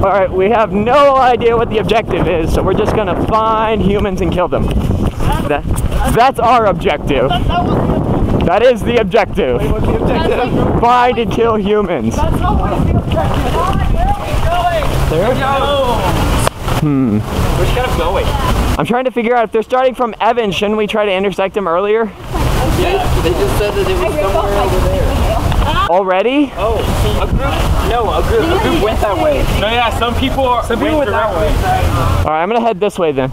All right, we have no idea what the objective is, so we're just gonna find humans and kill them. That, that's our objective. That is the objective. Find and kill humans. There we go. Hmm. Where's kind of going? I'm trying to figure out if they're starting from Evan, shouldn't we try to intersect them earlier? Yeah, they just said that it was somewhere over there. Already? Oh, a group? No, a group. A group went that way. No, yeah, some people are. Some people went that way. All right, I'm gonna head this way then.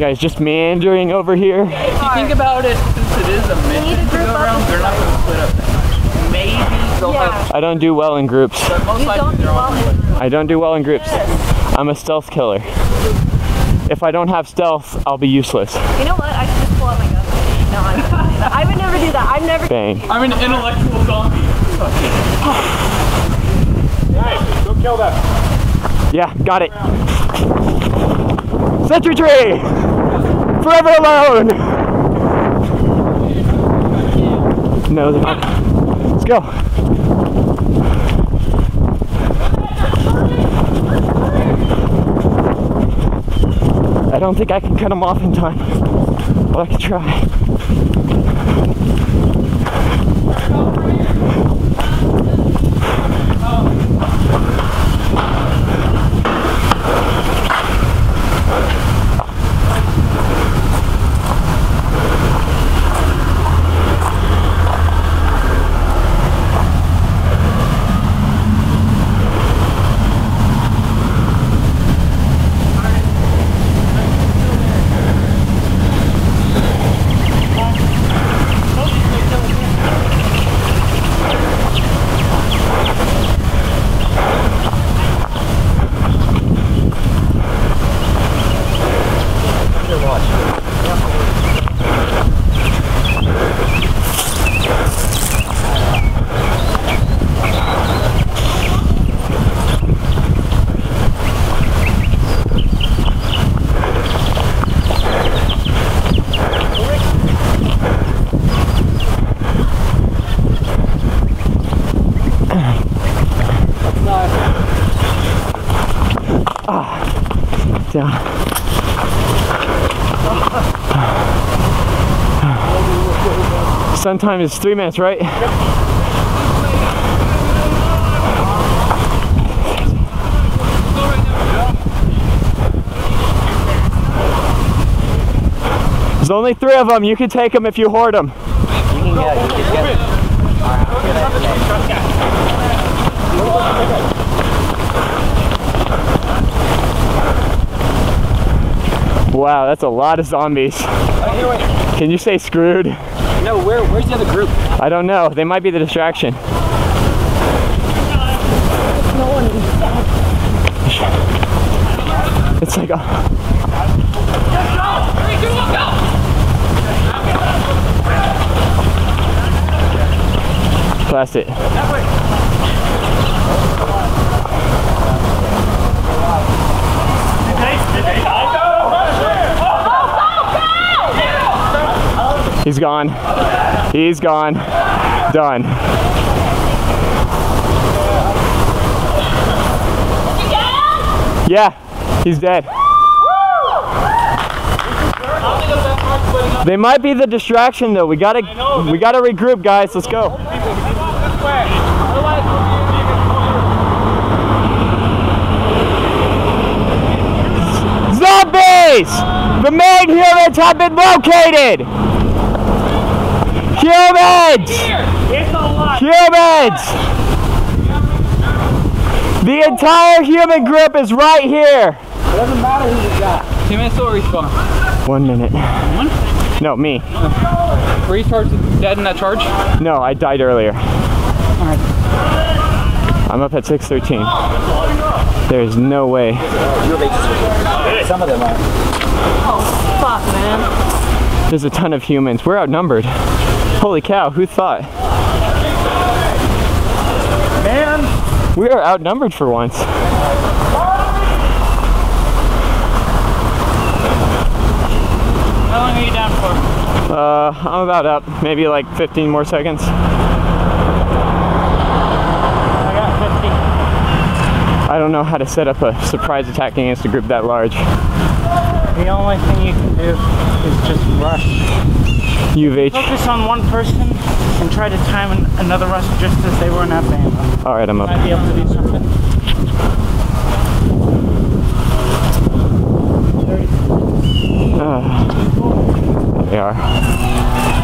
Guys just meandering over here. If you think about it, since it is a mission to go around, they're not going to split up that much. Maybe they'll have, I don't do well in groups. but most likely they're all I don't do well in groups. I'm a stealth killer. If I don't have stealth, I'll be useless. You know what? I should just pull out my gun. No, I'm, I would never do that. I've never. Bang. I'm an intellectual zombie. Nice, go kill them. Yeah, got it. Century Tree! Forever alone! No, they're not. Let's go. I don't think I can cut them off in time, but I can try. Down. Sun time is three minutes, right? There's only three of them. You can take them if you horde them. Wow, that's a lot of zombies. Can you say screwed? No, where, where's the other group? I don't know. They might be the distraction. It's like a. Blast it. He's gone. He's gone. Done. Yeah, he's dead. They might be the distraction though. We gotta we gotta regroup guys. Let's go. Zombies! The main humans have been located! Humans! Humans! The entire human group is right here! It doesn't matter who you got. Two minutes till respawn. One minute. One? No, me. Were you charged dead in that charge? No, I died earlier. Alright. I'm up at 613. There's no way. Some of them are. Oh, Fuck, man. There's a ton of humans. We're outnumbered. Holy cow, who thought? Man! We are outnumbered for once. How long are you down for? Uh, I'm about up, maybe like 15 more seconds. I got 50. I don't know how to set up a surprise attack against a group that large. The only thing you can do is just rush. U of H. Focus on one person and try to time an- another rush just as they were in that band. All right, I'm up. Might be able to do something. They are.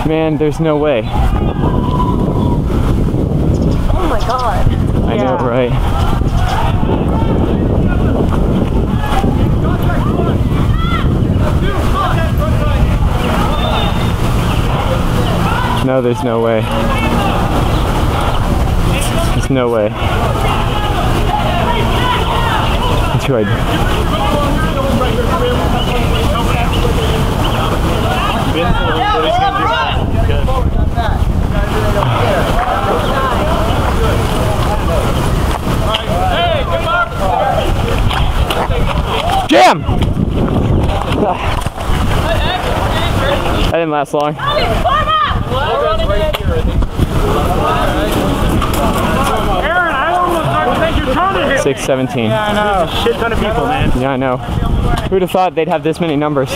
Man, there's no way. Oh my god. I know, right? No, there's no way. There's no way. That's who I. Jam! I didn't last long. Aaron, I almost think you're trying to hit. 617. I know. Shit ton of people, man. Yeah, I know. Who'd have thought they'd have this many numbers?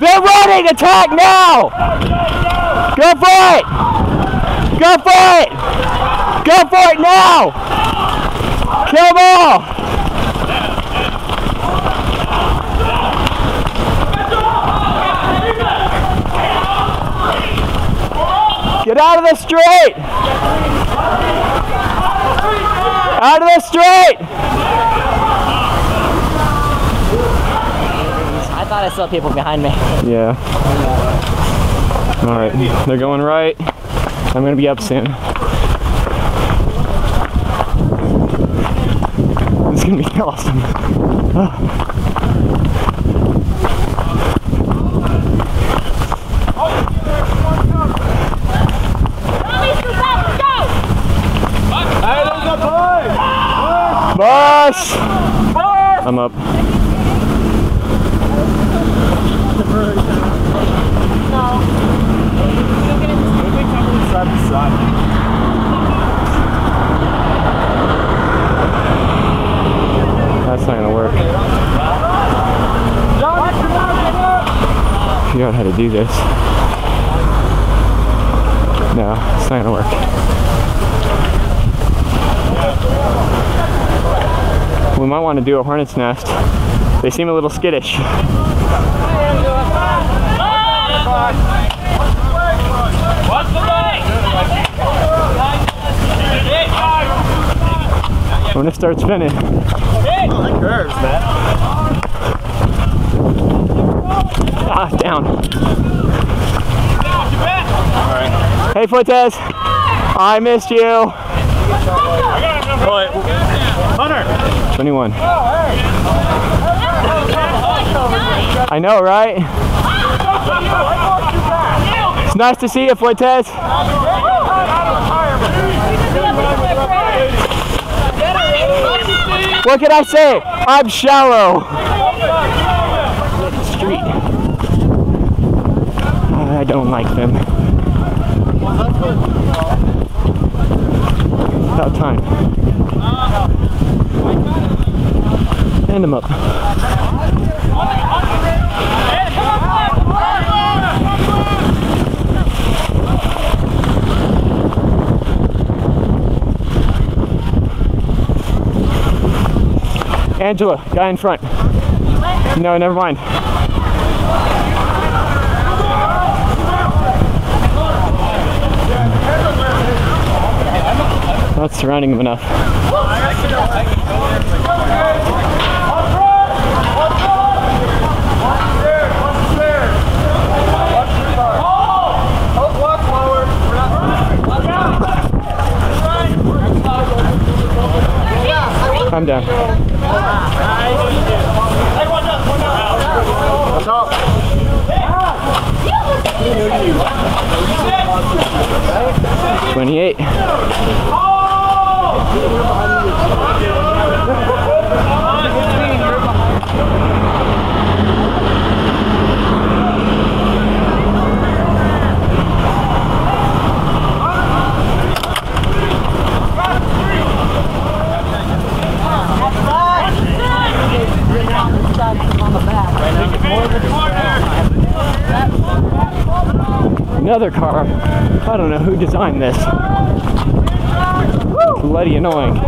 They're running! Attack now! Go for it! Go for it! Go for it now! Kill them all! Get out of the straight! Out of the straight! I thought I saw people behind me. Yeah. All right, they're going right. I'm gonna be up soon. This is gonna be awesome. Bus! I'm up. That's not gonna work. Figure out how to do this. No, it's not gonna work. We might want to do a hornet's nest. They seem a little skittish. When it starts spinning. Ah, down. Hey, Fuentes. I missed you. Hunter! 21. I know, right? It's nice to see you, Fuentes. What can I say? I'm shallow. Street. I like them. About time. Hand them up. Angela, guy in front. No, never mind. Not surrounding him enough. Another car. I don't know who designed this. Bloody annoying.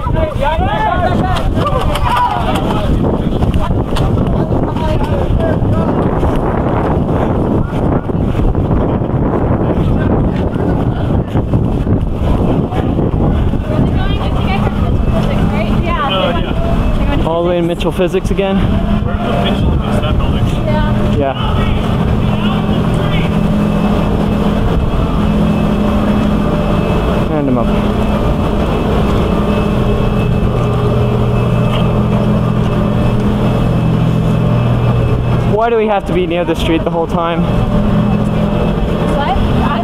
All the way in Mitchell Physics again? Him up. Why do we have to be near the street the whole time? What? I,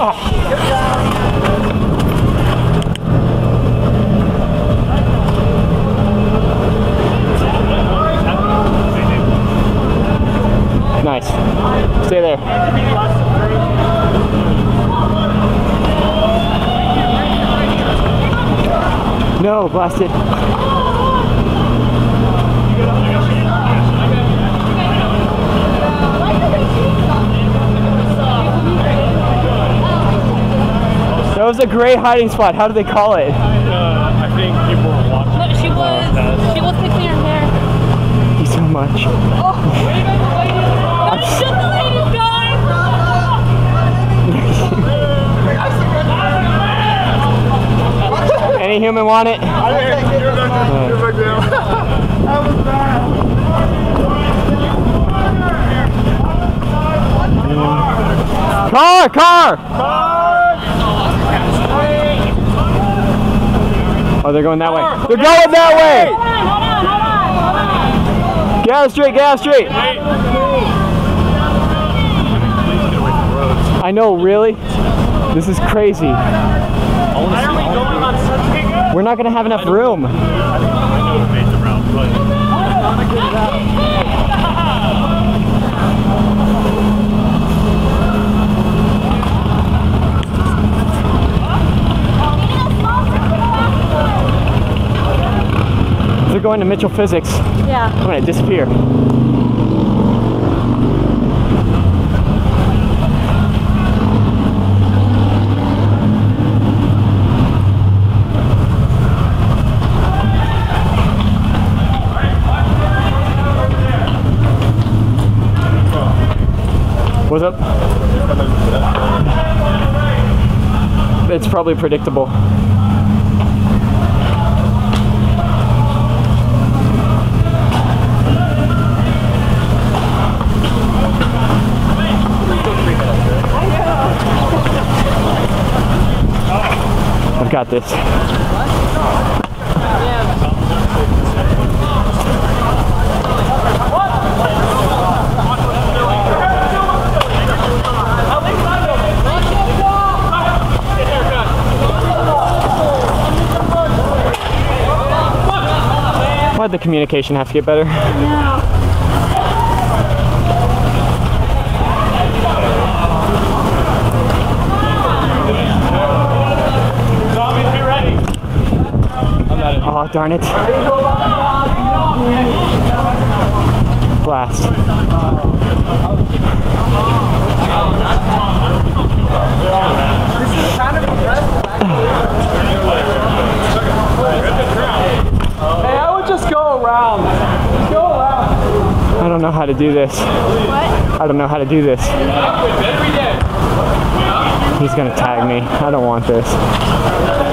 oh, yeah. Nice. Stay there. No, blasted. That was a great hiding spot. How do they call it? Uh, I think people were watching. Look, she was, she was fixing her hair. Thank you so much. Oh, shut the ladies, guys! Any human want it? Car, car! Oh, they're going that way. They're going that way! Out straight, out straight! I know, really? This is crazy. Why are we going on such a We're not gonna have enough room. I know it made the round, but They're going to Mitchell Physics. Yeah. I'm gonna disappear. What's up? It's probably predictable. I've got this. The communication have to get better? ready. Oh, darn it. Blast. Hey, I would just go around. Just go around. I don't know how to do this. I don't know how to do this. He's gonna tag me. I don't want this.